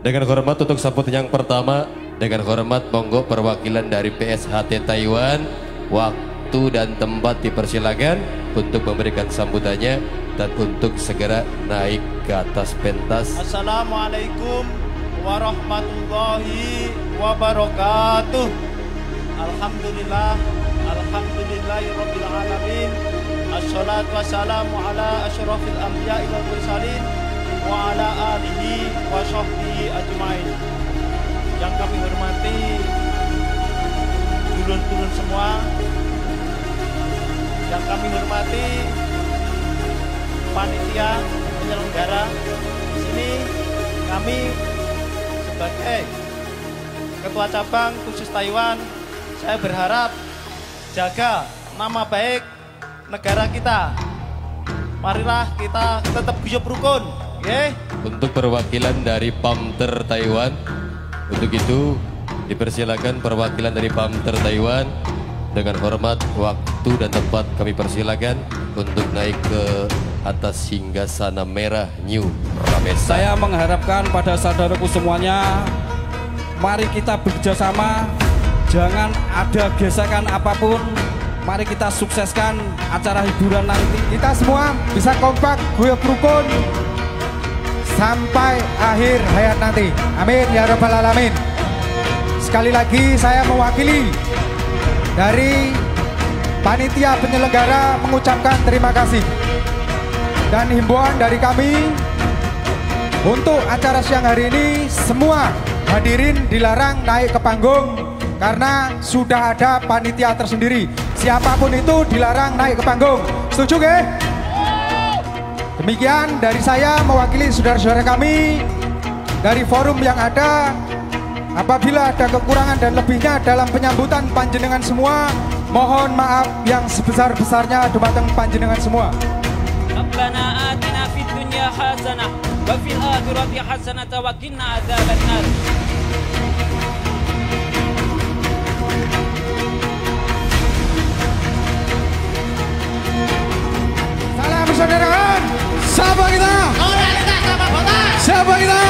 Dengan hormat untuk sambutan yang pertama, dengan hormat monggo perwakilan dari PSHT Taiwan, waktu dan tempat dipersilakan untuk memberikan sambutannya dan untuk segera naik ke atas pentas. Assalamualaikum warahmatullahi wabarakatuh. Alhamdulillah, alhamdulillahirabbil alamin. Assalatu wassalamu ala asyrafil wa ala alihi wa kami hormati panitia penyelenggara. Di sini kami sebagai ketua cabang khusus Taiwan saya berharap jaga nama baik negara kita. Marilah kita tetap guyup rukun oke Untuk perwakilan dari Pamter Taiwan, untuk itu dipersilakan perwakilan dari Pamter Taiwan dengan hormat waktu dan tempat kami persilakan untuk naik ke atas hingga sana merah New Ramesa. Saya mengharapkan pada saudaraku semuanya, mari kita bekerjasama, jangan ada gesekan apa pun, mari kita sukseskan acara hiburan nanti. Kita semua bisa kompak, guyup rukun sampai akhir hayat nanti. Amin ya rabbal alamin. Sekali lagi saya mewakili dari panitia penyelenggara mengucapkan terima kasih. Dan himbauan dari kami untuk acara siang hari ini semua hadirin dilarang naik ke panggung karena sudah ada panitia tersendiri. Siapa pun itu dilarang naik ke panggung. Setuju gak? Demikian dari saya mewakili saudara-saudara kami dari forum yang ada. Apabila ada kekurangan dan lebihnya dalam penyambutan panjenengan semua, mohon maaf yang sebesar-besarnya dumateng panjenengan semua. Rabbana atina fid dunya hasanah wa fil akhirati hasanah wa qina adzabannar. Salam saudara. Siapa kita? Orang kita sama. Siapa kita?